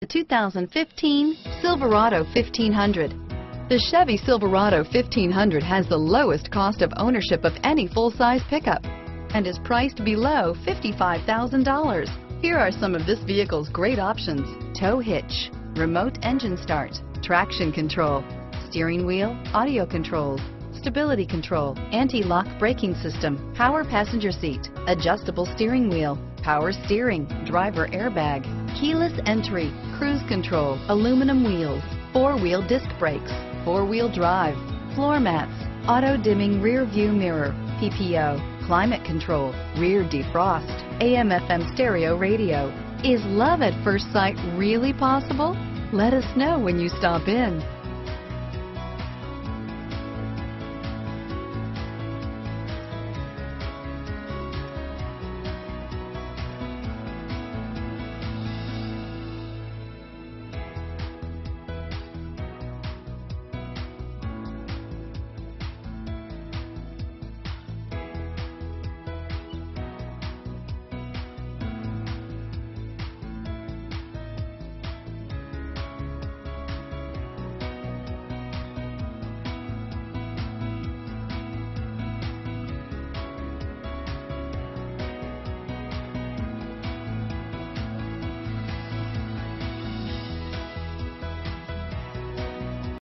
The 2015 Silverado 1500. The Chevy Silverado 1500 has the lowest cost of ownership of any full-size pickup and is priced below $55,000. Here are some of this vehicle's great options. Tow hitch, remote engine start, traction control, steering wheel, audio controls, stability control, anti-lock braking system, power passenger seat, adjustable steering wheel, power steering, driver airbag, keyless entry, cruise control, aluminum wheels, four-wheel disc brakes, four-wheel drive, floor mats, auto-dimming rear view mirror, PPO, climate control, rear defrost, AM FM stereo radio. Is love at first sight really possible? Let us know when you stop in.